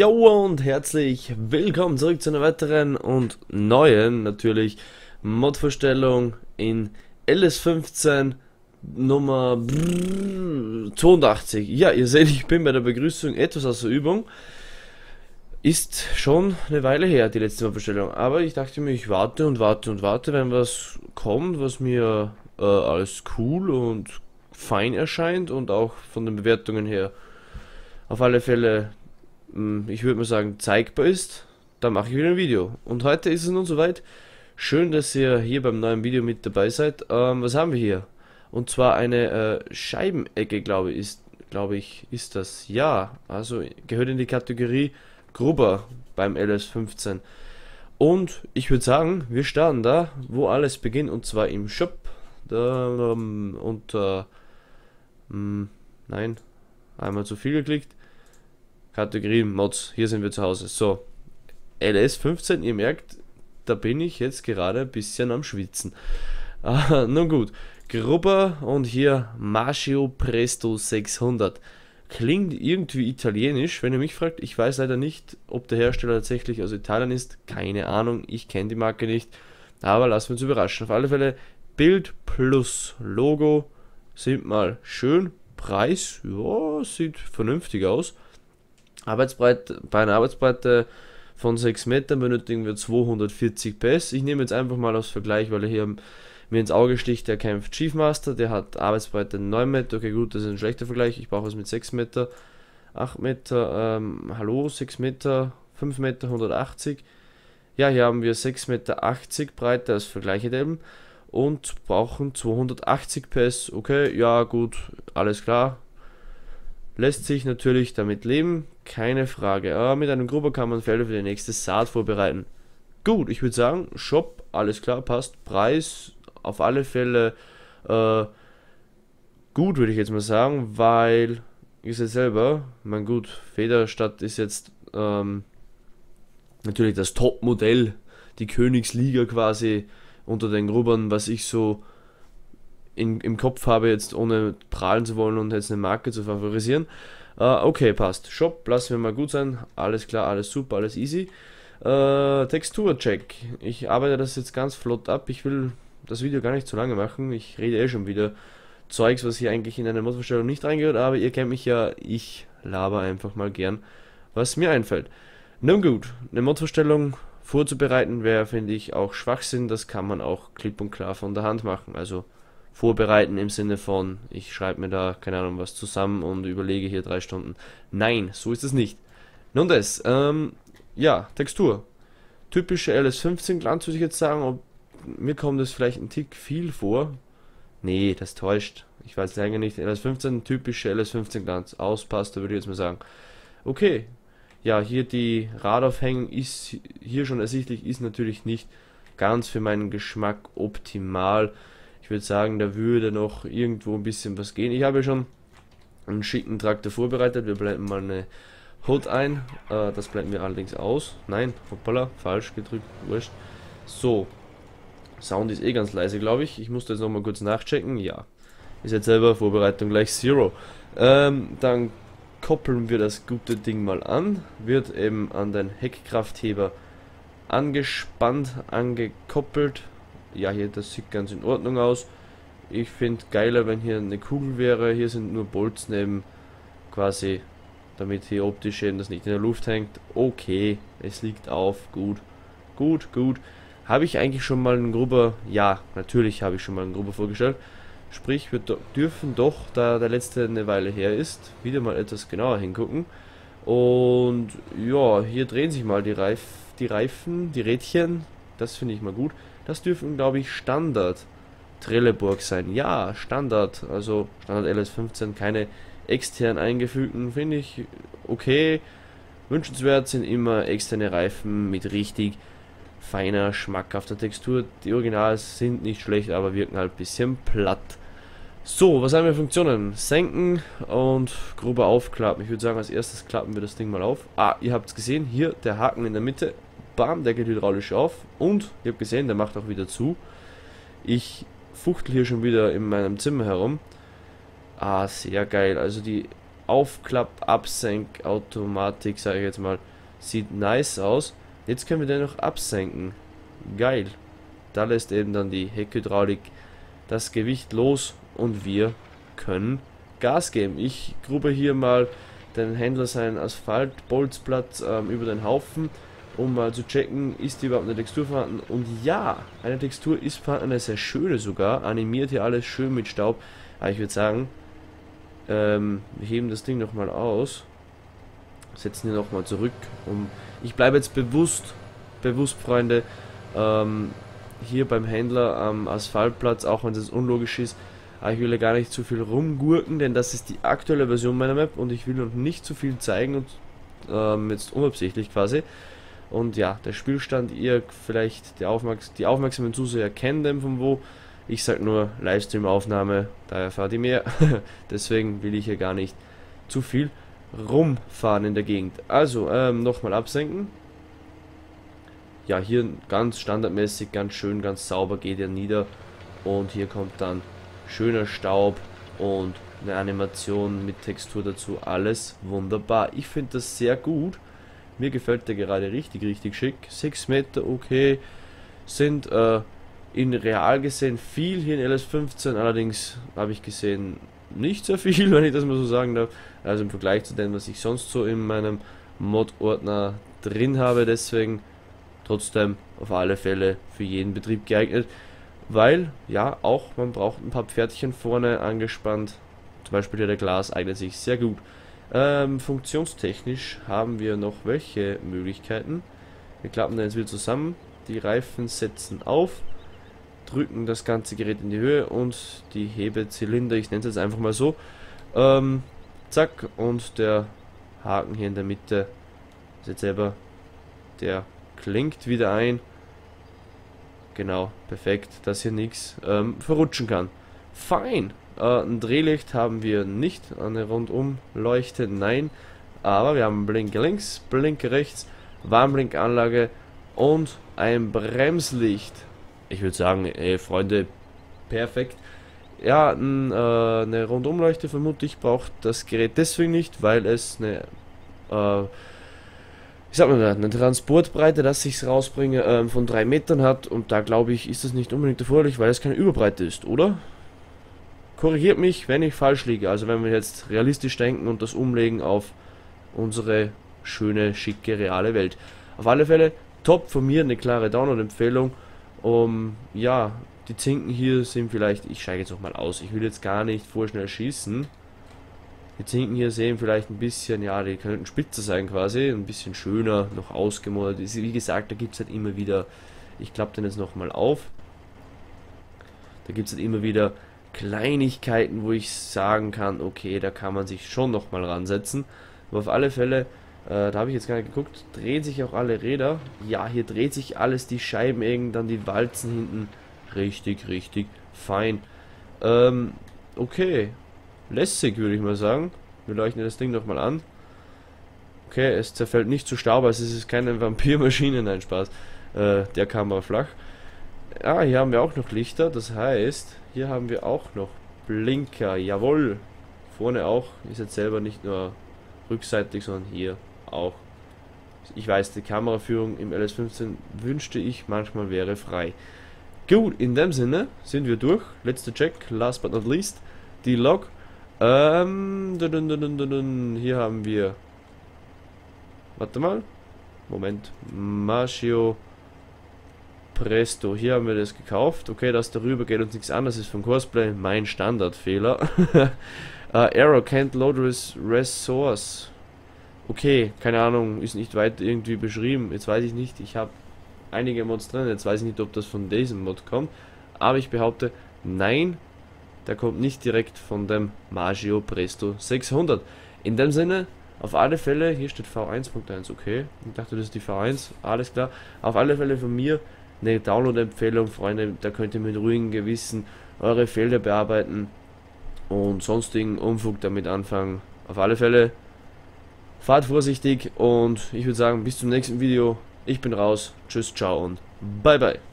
Jo und herzlich willkommen zurück zu einer weiteren und neuen natürlich Modvorstellung in LS15 Nummer 82. Ja, ihr seht, ich bin bei der Begrüßung etwas aus der Übung. Ist schon eine Weile her, die letzte Modvorstellung. Aber ich dachte mir, ich warte und warte und warte, wenn was kommt, was mir äh, alles cool und fein erscheint und auch von den Bewertungen her auf alle Fälle, hm, ich würde mal sagen, zeigbar ist, dann mache ich wieder ein Video. Und heute ist es nun soweit. Schön, dass ihr hier beim neuen Video mit dabei seid. Ähm, was haben wir hier? Und zwar eine äh, Scheibenecke, glaube ich, ist, glaube ich, ist das. Ja, also gehört in die Kategorie Gruber beim LS15. Und ich würde sagen, wir starten da, wo alles beginnt, und zwar im Shop. Da, ähm, unter. Ähm, nein, einmal zu viel geklickt. Kategorie Mods, hier sind wir zu Hause. So, LS15, ihr merkt, da bin ich jetzt gerade ein bisschen am Schwitzen. Ah, nun gut, Grubber und hier Marcio Presto 600. Klingt irgendwie italienisch, wenn ihr mich fragt. Ich weiß leider nicht, ob der Hersteller tatsächlich aus Italien ist. Keine Ahnung, ich kenne die Marke nicht. Aber lassen wir uns überraschen. Auf alle Fälle Bild plus Logo sind mal schön. Preis, ja, sieht vernünftig aus. Arbeitsbreite, bei einer Arbeitsbreite von 6 Metern benötigen wir 240 PS. Ich nehme jetzt einfach mal als Vergleich, weil er hier mir ins Auge sticht, der kämpft Chiefmaster, der hat Arbeitsbreite 9 Meter. Okay, gut, das ist ein schlechter Vergleich. Ich brauche es mit 6 Meter, 8 Meter, ähm, hallo, 6 Meter, 5 Meter, 180. Ja, hier haben wir 6 Meter 80 Breite als Vergleich eben und brauchen 280 PS. Okay, ja, gut, alles klar, lässt sich natürlich damit leben, keine Frage. Aber mit einem Gruber kann man Felder für die nächste Saat vorbereiten. Gut, ich würde sagen, Shop, alles klar, passt. Preis auf alle Fälle äh, gut, würde ich jetzt mal sagen, weil ich sehe selber, mein gut, Federstadt ist jetzt ähm, natürlich das Top-Modell, die Königsliga quasi unter den Grubern, was ich so in, im Kopf habe, jetzt ohne prahlen zu wollen und jetzt eine Marke zu favorisieren. Uh, okay, passt. Shop, lassen wir mal gut sein. Alles klar, alles super, alles easy. Uh, Texturcheck. Ich arbeite das jetzt ganz flott ab. Ich will das Video gar nicht zu lange machen. Ich rede eh schon wieder Zeugs, was hier eigentlich in eine Modvorstellung nicht reingehört, aber ihr kennt mich ja, ich laber einfach mal gern, was mir einfällt. Nun gut, eine Modvorstellung vorzubereiten wäre, finde ich, auch Schwachsinn. Das kann man auch klipp und klar von der Hand machen. Also vorbereiten im Sinne von, ich schreibe mir da, keine Ahnung, was zusammen und überlege hier drei Stunden. Nein, so ist es nicht. Nun das, ähm, ja, Textur. Typische LS15 Glanz würde ich jetzt sagen, ob, mir kommt es vielleicht ein Tick viel vor. Nee, das täuscht. Ich weiß länger nicht. LS15, typische LS15 Glanz. Auspasst, da würde ich jetzt mal sagen. Okay. Ja, hier die Radaufhängung ist hier schon ersichtlich, ist natürlich nicht ganz für meinen Geschmack optimal. Ich würde sagen, da würde noch irgendwo ein bisschen was gehen. Ich habe schon einen schicken Traktor vorbereitet. Wir blenden mal eine HUD ein. Äh, das blenden wir allerdings aus. Nein, hoppala, falsch gedrückt, wurscht. So, Sound ist eh ganz leise, glaube ich. Ich musste jetzt nochmal kurz nachchecken. Ja, ist jetzt selber Vorbereitung gleich Zero. Ähm, dann koppeln wir das gute Ding mal an. Wird eben an den Heckkraftheber angespannt, angekoppelt ja, hier, das sieht ganz in Ordnung aus. Ich finde geiler, wenn hier eine Kugel wäre. Hier sind nur Bolzen eben quasi, damit hier optisch eben das nicht in der Luft hängt. Okay, es liegt auf. Gut, gut, gut. Habe ich eigentlich schon mal einen Gruber? Ja, natürlich habe ich schon mal einen Gruber vorgestellt. Sprich, wir dürfen doch, da der letzte eine Weile her ist, wieder mal etwas genauer hingucken. Und ja, hier drehen sich mal die, Reif die Reifen, die Rädchen. Das finde ich mal gut. Das dürfen, glaube ich, Standard Trelleborg sein. Ja, Standard, also Standard LS15, keine extern eingefügten, finde ich okay. Wünschenswert sind immer externe Reifen mit richtig feiner, schmackhafter Textur. Die Originals sind nicht schlecht, aber wirken halt ein bisschen platt. So, was haben wir Funktionen? Senken und grober aufklappen. Ich würde sagen, als erstes klappen wir das Ding mal auf. Ah, ihr habt es gesehen, hier der Haken in der Mitte bam, der geht hydraulisch auf und ihr habt gesehen, der macht auch wieder zu. Ich fuchtel hier schon wieder in meinem Zimmer herum. Ah, sehr geil. Also die Aufklapp-Absenk-Automatik, sage ich jetzt mal. Sieht nice aus. Jetzt können wir den noch absenken. Geil. Da lässt eben dann die Heckhydraulik das Gewicht los und wir können Gas geben. Ich grube hier mal den Händler seinen Asphaltbolzplatz ähm, über den Haufen, um mal zu checken, ist überhaupt eine Textur vorhanden. Und ja, eine Textur ist vorhanden, eine sehr schöne sogar. Animiert hier alles schön mit Staub. Aber ich würde sagen, ähm, wir heben das Ding nochmal aus. Setzen hier nochmal zurück. Um, ich bleibe jetzt bewusst, bewusst, Freunde, ähm, hier beim Händler am Asphaltplatz, auch wenn es unlogisch ist. Aber ich will ja gar nicht zu viel rumgurken, denn das ist die aktuelle Version meiner Map und ich will noch nicht zu viel zeigen und ähm, jetzt unabsichtlich quasi. Und ja, der Spielstand, ihr vielleicht die, Aufmerks die aufmerksamen Zuseher kennen den von wo. Ich sag nur Livestream-Aufnahme, da erfahrt ihr mehr. Deswegen will ich hier gar nicht zu viel rumfahren in der Gegend. Also, ähm, nochmal absenken. Ja, hier ganz standardmäßig, ganz schön, ganz sauber geht er nieder. Und hier kommt dann schöner Staub und eine Animation mit Textur dazu. Alles wunderbar. Ich finde das sehr gut. Mir gefällt der gerade richtig, richtig schick. 6 Meter, okay. Sind äh, in real gesehen viel hier in LS15, allerdings habe ich gesehen nicht sehr viel, wenn ich das mal so sagen darf. Also im Vergleich zu dem, was ich sonst so in meinem Mod-Ordner drin habe, deswegen trotzdem auf alle Fälle für jeden Betrieb geeignet. Weil, ja, auch man braucht ein paar Pferdchen vorne angespannt. Zum Beispiel hier der Glas eignet sich sehr gut. Ähm, funktionstechnisch haben wir noch welche Möglichkeiten. Wir klappen den jetzt wieder zusammen. Die Reifen setzen auf drücken das ganze Gerät in die Höhe und die Hebezylinder, ich nenne es jetzt einfach mal so, ähm, zack, und der Haken hier in der Mitte, ist jetzt selber, der klingt wieder ein. Genau, perfekt, dass hier nichts ähm, verrutschen kann. Fein, äh, ein Drehlicht haben wir nicht, eine Rundumleuchte, nein, aber wir haben Blinke links, Blinke rechts, Warnblinkanlage und ein Bremslicht ich würde sagen, ey, Freunde, perfekt. Ja, n, äh, eine Rundumleuchte vermute ich braucht das Gerät deswegen nicht, weil es eine, äh, ich sag mal, eine Transportbreite, dass ich es rausbringe, äh, von 3 Metern hat und da glaube ich, ist das nicht unbedingt erforderlich, weil es keine Überbreite ist, oder? Korrigiert mich, wenn ich falsch liege. Also wenn wir jetzt realistisch denken und das umlegen auf unsere schöne, schicke, reale Welt. Auf alle Fälle, top von mir, eine klare Download-Empfehlung. Um, ja, die Zinken hier sind vielleicht, ich steige jetzt auch mal aus, ich will jetzt gar nicht vorschnell schießen. Die Zinken hier sehen vielleicht ein bisschen, ja, die könnten spitzer sein quasi, ein bisschen schöner, noch ausgemodert. Wie gesagt, da gibt es halt immer wieder, ich klappe den jetzt nochmal auf. Da gibt es halt immer wieder Kleinigkeiten, wo ich sagen kann, okay, da kann man sich schon nochmal ransetzen. Aber auf alle Fälle äh, da habe ich jetzt gar nicht geguckt. Drehen sich auch alle Räder? Ja, hier dreht sich alles, die Scheiben eng, dann die Walzen hinten. Richtig, richtig fein. Ähm, okay. Lässig, würde ich mal sagen. Wir leuchten das Ding nochmal an. Okay, es zerfällt nicht zu Staub, also es ist keine Vampirmaschine, nein, Spaß. Äh, der kam aber flach. Ah, hier haben wir auch noch Lichter, das heißt, hier haben wir auch noch Blinker, jawohl. Vorne auch, ist jetzt selber nicht nur rückseitig, sondern hier auch. Ich weiß, die Kameraführung im LS15 wünschte ich manchmal wäre frei. Gut, in dem Sinne sind wir durch. Letzter Check, last but not least, die Log. Ähm, dun, dun, dun, hier haben wir. Warte mal. Moment. Marcio Presto. Hier haben wir das gekauft. Okay, das darüber geht uns nichts an. Das ist vom Cosplay mein Standardfehler. uh, Arrow can't load resource. Okay, keine Ahnung, ist nicht weit irgendwie beschrieben. Jetzt weiß ich nicht, ich habe einige Mods drin, jetzt weiß ich nicht, ob das von diesem Mod kommt. Aber ich behaupte, nein, der kommt nicht direkt von dem Magio Presto 600. In dem Sinne, auf alle Fälle, hier steht V1.1, okay. Ich dachte, das ist die V1, alles klar. Auf alle Fälle von mir eine Download-Empfehlung, Freunde, da könnt ihr mit ruhigem Gewissen eure Felder bearbeiten und sonstigen Unfug damit anfangen. Auf alle Fälle Fahrt vorsichtig und ich würde sagen, bis zum nächsten Video. Ich bin raus. Tschüss, ciao und bye bye.